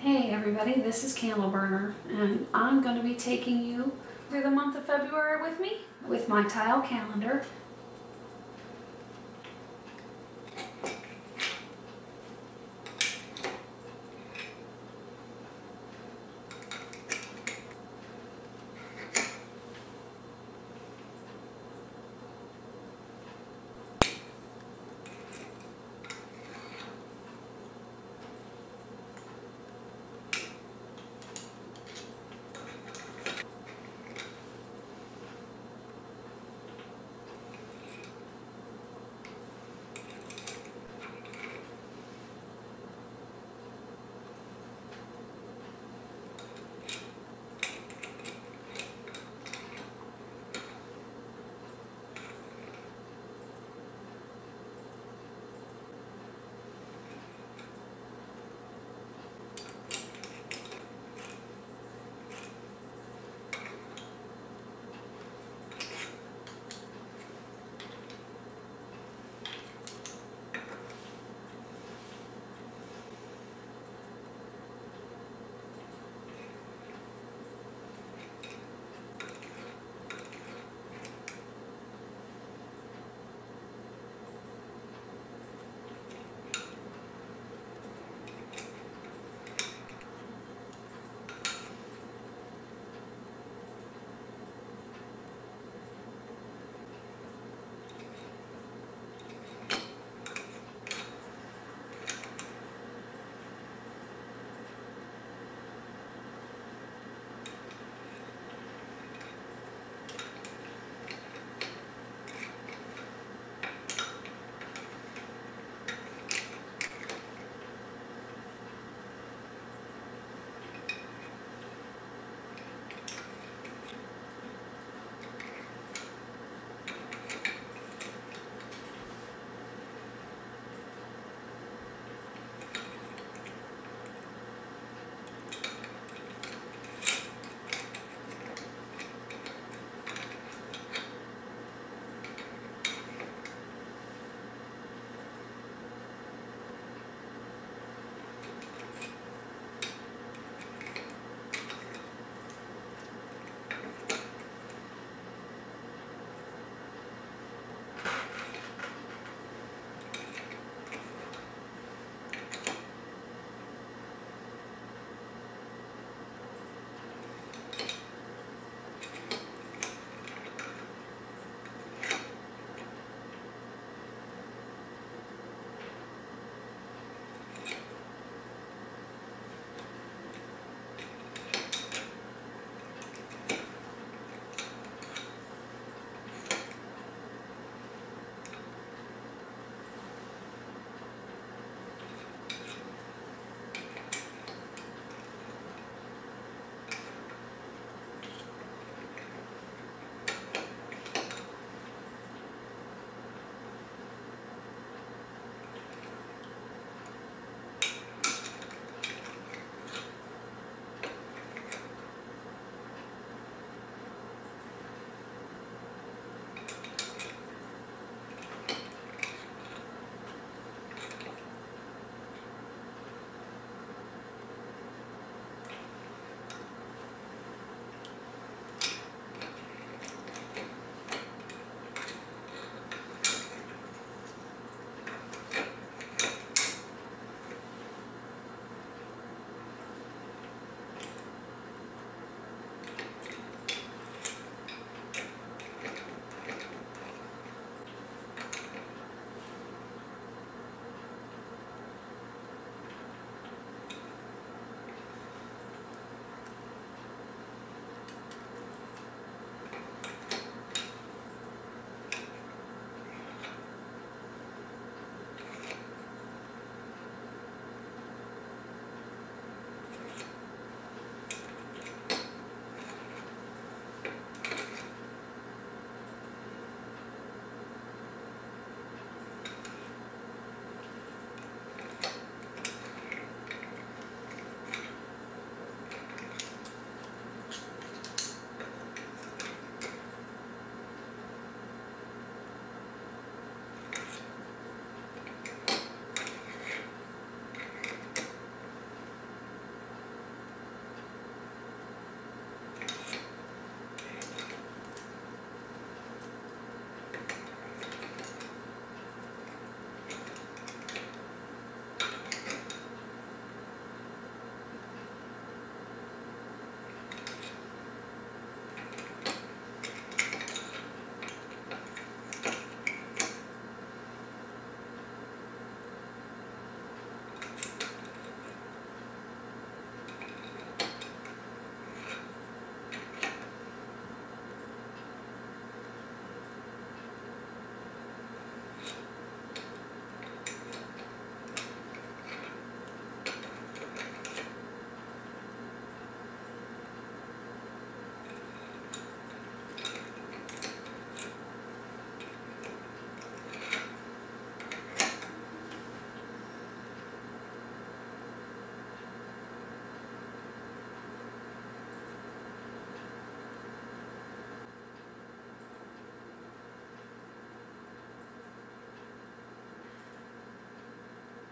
Hey everybody, this is Candleburner, and I'm going to be taking you through the month of February with me with my tile calendar.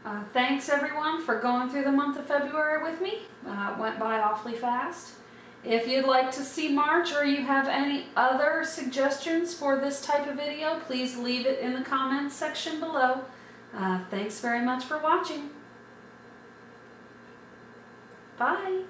Uh, thanks everyone for going through the month of February with me. Uh, went by awfully fast. If you'd like to see March or you have any other suggestions for this type of video, please leave it in the comments section below. Uh, thanks very much for watching. Bye.